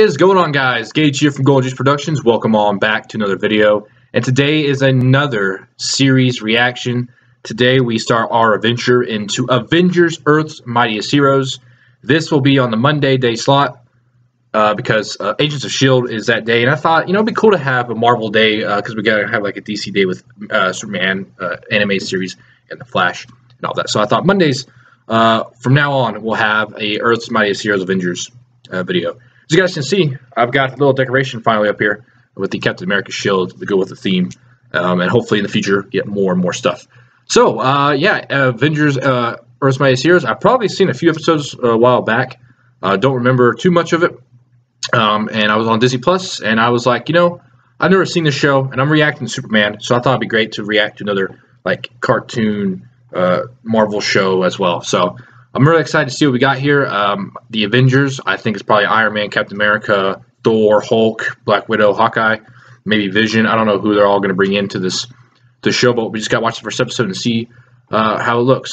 is going on guys? Gage here from Golden G's productions. Welcome on back to another video. And today is another series reaction. Today we start our adventure into avengers earth's mightiest heroes. This will be on the monday day slot uh, because uh, agents of shield is that day. And i thought you know it'd be cool to have a marvel day because uh, we gotta have like a dc day with uh, superman uh, anime series and the flash and all that. So i thought mondays from now on we'll have a earth's mightiest heroes avengers video as you guys can see, I've got a little decoration finally up here with the Captain America shield to go with the theme. Um, and hopefully in the future get more and more stuff. So, uh, yeah, Avengers uh, Earth's Mightiest Heroes. I've probably seen a few episodes a while back. Uh, don't remember too much of it. Um, and I was on Disney Plus, and I was like, you know, I've never seen the show, and I'm reacting to Superman, so I thought it'd be great to react to another like cartoon uh, Marvel show as well. So I'm really excited to see what we got here. Um, the Avengers, I think it's probably Iron Man, Captain America, Thor, Hulk, Black Widow, Hawkeye, maybe Vision. I don't know who they're all going to bring into this the show, but we just got to watch the first episode and see uh, how it looks.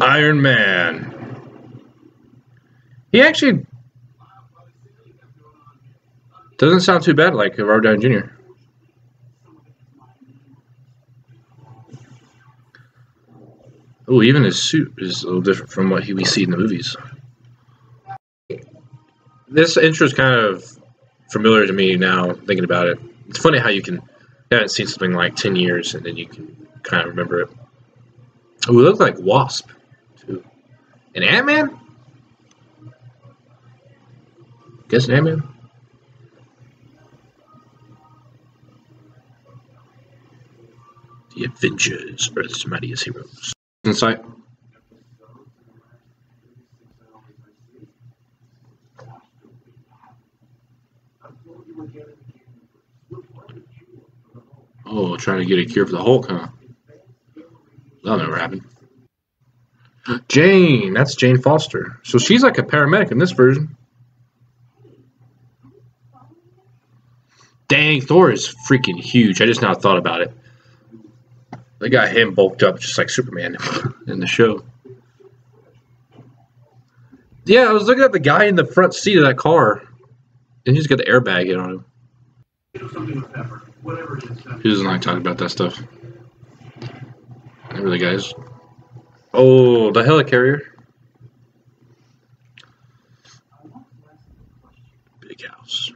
Iron Man. He actually doesn't sound too bad like Robert Downey Jr. Oh, even his suit is a little different from what he, we see in the movies. This intro is kind of familiar to me now, thinking about it. It's funny how you can, you haven't seen something like 10 years and then you can kind of remember it. Oh, we look like Wasp, too. And Ant-Man? Guess Ant-Man? The Avengers, Earth's Mightiest Heroes. Insight. Oh, trying to get a cure for the Hulk, huh? That'll never happen. Jane, that's Jane Foster. So she's like a paramedic in this version. Dang, Thor is freaking huge. I just now thought about it. They got him bulked up just like Superman in the show. Yeah, I was looking at the guy in the front seat of that car, and he's got the airbag in on him. He doesn't like talking about that stuff. Not really, guys. Oh, the helicarrier. Big house.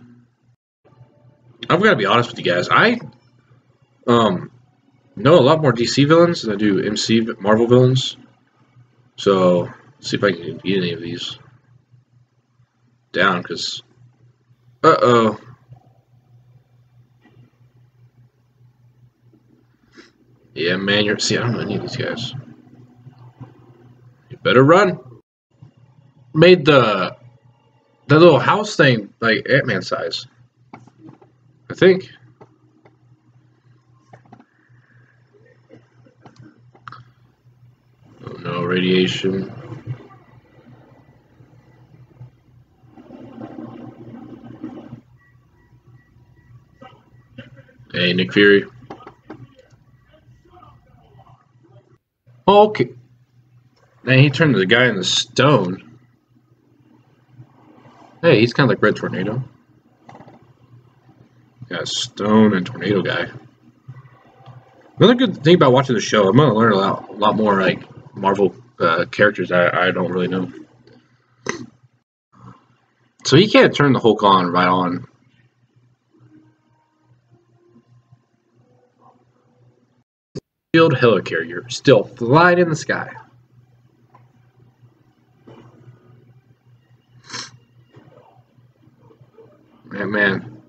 I've got to be honest with you guys. I um know a lot more DC villains than I do MC Marvel villains. So, see if I can get any of these down, because... Uh-oh. Yeah, man, you're... See, I don't know any of these guys. You better run. Made the... The little house thing, like, Ant-Man size. I think. no radiation. Hey, Nick Fury. Okay. Man, he turned to the guy in the stone. Hey, he's kind of like Red Tornado. Yeah, Stone and Tornado guy. Another good thing about watching the show, I'm gonna learn a lot, a lot more like Marvel uh, characters I, I don't really know. So he can't turn the Hulk on right on. Shield helicarrier still flying in the sky. Man, man.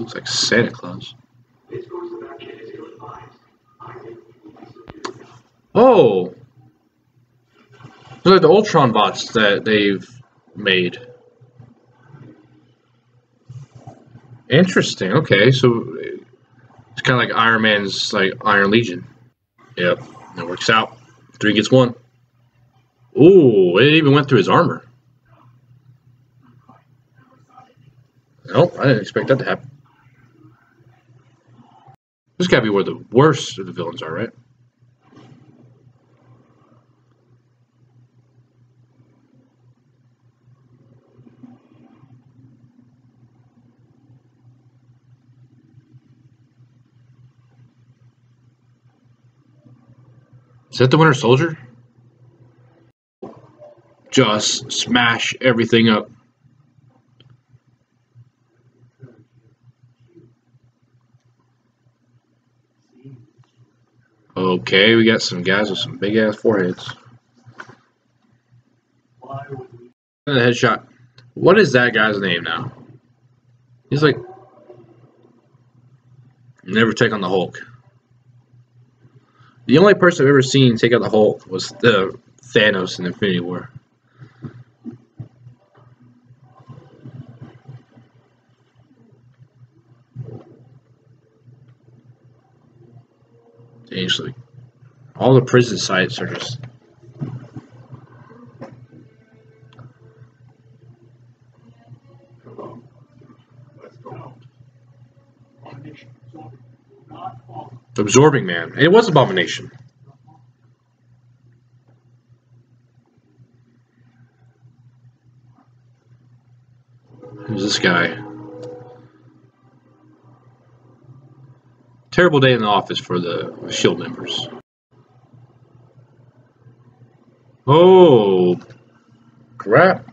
Looks like Santa Claus. Oh! They're like the Ultron bots that they've made. Interesting. Okay, so it's kind of like Iron Man's like Iron Legion. Yep, that works out. Three gets one. Ooh, it even went through his armor. Nope, I didn't expect that to happen. This gotta be where the worst of the villains are, right? Is that the Winter Soldier? Just smash everything up. Okay, we got some guys with some big ass foreheads. The headshot. What is that guy's name now? He's like never take on the Hulk. The only person I've ever seen take out the Hulk was the Thanos in Infinity War. Actually, all the prison sites are just Absorbing Man. It was Abomination. Who's this guy? Terrible day in the office for the SHIELD members. Oh, crap.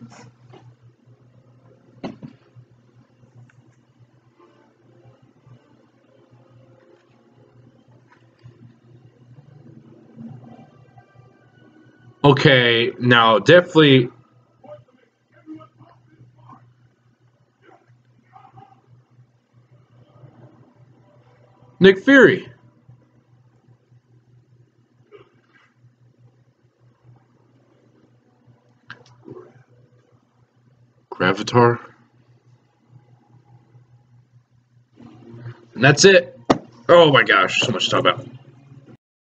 Okay, now definitely. Nick Fury. Graviton. And that's it. Oh my gosh, so much to talk about.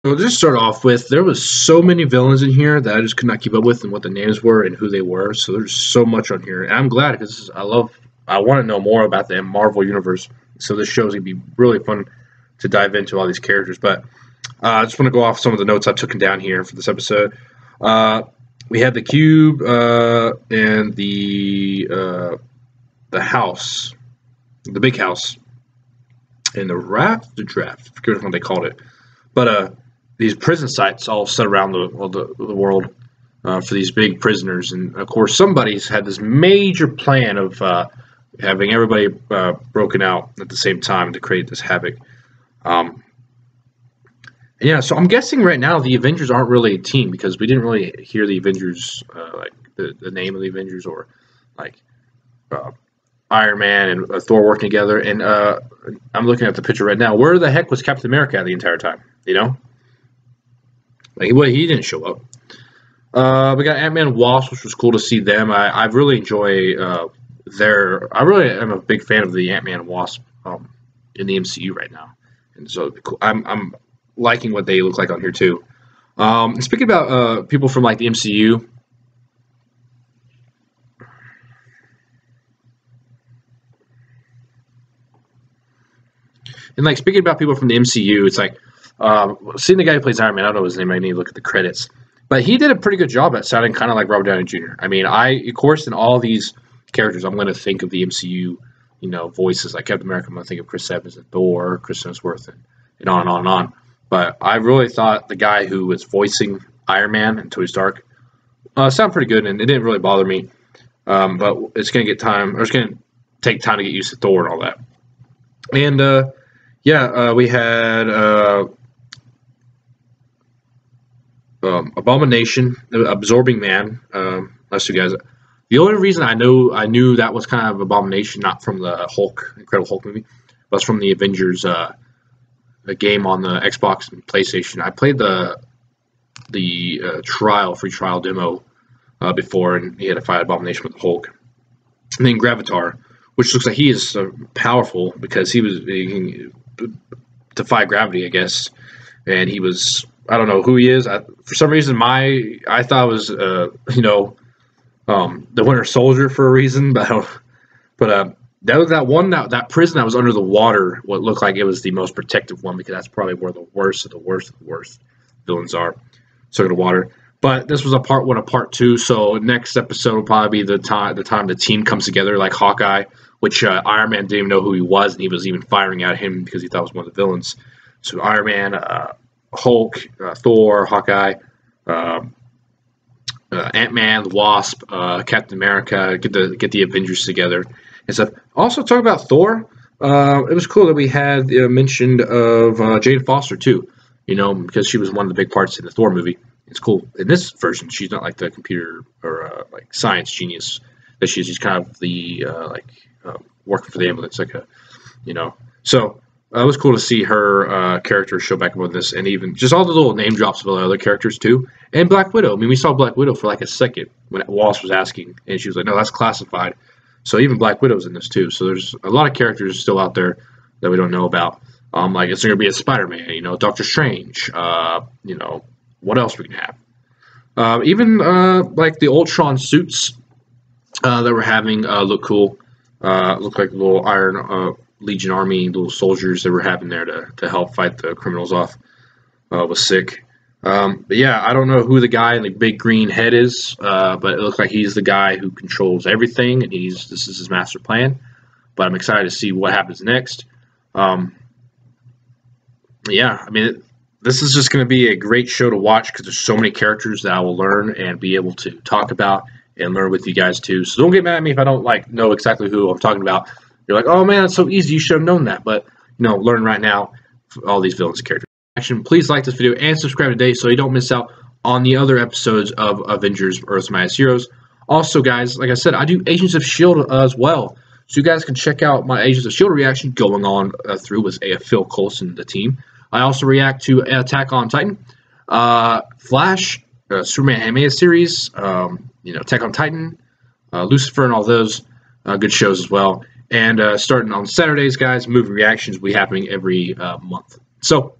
Well, just start off with there was so many villains in here that I just could not keep up with and what the names were and who they were. So there's so much on here, and I'm glad because I love, I want to know more about the Marvel universe. So this show is gonna be really fun to dive into all these characters. But uh, I just want to go off some of the notes I've taken down here for this episode. Uh, we have the cube uh, and the uh, the house, the big house, and the raft, the draft. I forget what they called it, but uh these prison sites all set around the the, the world uh, for these big prisoners, and of course somebody's had this major plan of uh, having everybody uh, broken out at the same time to create this havoc. Um, yeah, so I'm guessing right now the Avengers aren't really a team because we didn't really hear the Avengers uh, like the, the name of the Avengers or like uh, Iron Man and uh, Thor working together. And I'm looking at the picture right now. Where the heck was Captain America the entire time? You know? Like, well, he didn't show up. Uh, we got Ant Man Wasp, which was cool to see them. I, I really enjoy uh, their. I really am a big fan of the Ant Man Wasp um, in the MCU right now, and so cool. I'm I'm liking what they look like on here too. Um, speaking about uh, people from like the MCU, and like speaking about people from the MCU, it's like um, seeing the guy who plays Iron Man, I don't know his name. I need to look at the credits, but he did a pretty good job at sounding kind of like Robert Downey Jr. I mean, I of course in all these characters, I'm going to think of the MCU, you know, voices like Captain America. I'm going to think of Chris Evans and Thor, Chris Hemsworth, and, and on and on and on. But I really thought the guy who was voicing Iron Man and Tony Stark uh, sounded pretty good, and it didn't really bother me. Um, but it's going to get time, or it's going to take time to get used to Thor and all that. And uh, yeah, uh, we had uh, um, Abomination, Absorbing Man. Um, let's see, guys. The only reason I know I knew that was kind of Abomination, not from the Hulk, Incredible Hulk movie, was from the Avengers uh, game on the Xbox and PlayStation. I played the the uh, trial, free trial demo uh, before, and he had a fight Abomination with the Hulk. And then Graviton, which looks like he is uh, powerful because he was he defy gravity, I guess, and he was I don't know who he is. I, for some reason, my I thought was uh, you know um, the Winter Soldier for a reason, but but uh, that that one that that prison that was under the water. What looked like it was the most protective one because that's probably where the worst of the worst of the worst villains are. So the water. But this was a part one, a part two. So next episode will probably be the time the time the team comes together, like Hawkeye, which uh, Iron Man didn't even know who he was, and he was even firing at him because he thought it was one of the villains. So Iron Man, uh, Hulk, uh, Thor, Hawkeye, um, uh, Ant Man, Wasp, uh, Captain America, get the get the Avengers together and stuff. Also talk about Thor. Uh, it was cool that we had mentioned of Jane Foster too. You know, because she was one of the big parts in the Thor movie it's cool. In this version, she's not like the computer or uh, like science genius that she's. She's kind of the uh, like uh, working for the ambulance, like a you know. So uh, it was cool to see her uh, character show back up on this, and even just all the little name drops of the other characters too. And Black Widow. I mean, we saw Black Widow for like a second when Wallace was asking, and she was like, "No, that's classified." So even Black Widow's in this too. So there's a lot of characters still out there that we don't know about. Um, like it's going to be a Spider-Man, you know, Doctor Strange, uh, you know, what else we can have. Uh, even uh, like the Ultron suits uh, that we're having uh, look cool. Uh, look like little Iron uh, Legion Army, little soldiers that we're having there to, to help fight the criminals off. was sick. Um, but yeah, I don't know who the guy in the big green head is, but it looks like he's the guy who controls everything, and he's this is his master plan. But I'm excited to see what happens next. Um, yeah, I mean, this is just going to be a great show to watch because there's so many characters that I will learn and be able to talk about and learn with you guys too. So don't get mad at me if I don't like know exactly who I'm talking about. You're like, oh man, it's so easy. You should have known that. But you know, learn right now all these villains characters. Action. Please like this video and subscribe today so you don't miss out on the other episodes of Avengers: Earth's Mightiest Heroes. Also, guys, like I said, I do Agents of Shield as well. So you guys can check out my Agents of Shield reaction going on uh, through with uh, Phil Coulson, the team. I also react to Attack on Titan, uh, Flash, uh, Superman animated series, um, you know, Attack on Titan, uh, Lucifer, and all those uh, good shows as well. And uh, starting on Saturdays, guys, movie reactions will be happening every uh, month. So,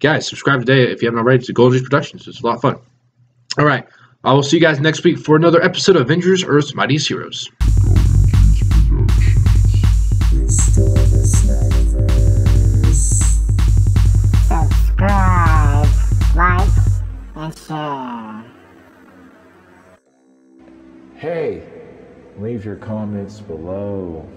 guys, subscribe today if you haven't already to Golden G's Productions. It's a lot of fun. All right, I will see you guys next week for another episode of Avengers: Earth's Mightiest Heroes. Subscribe, like, and share. Hey, leave your comments below.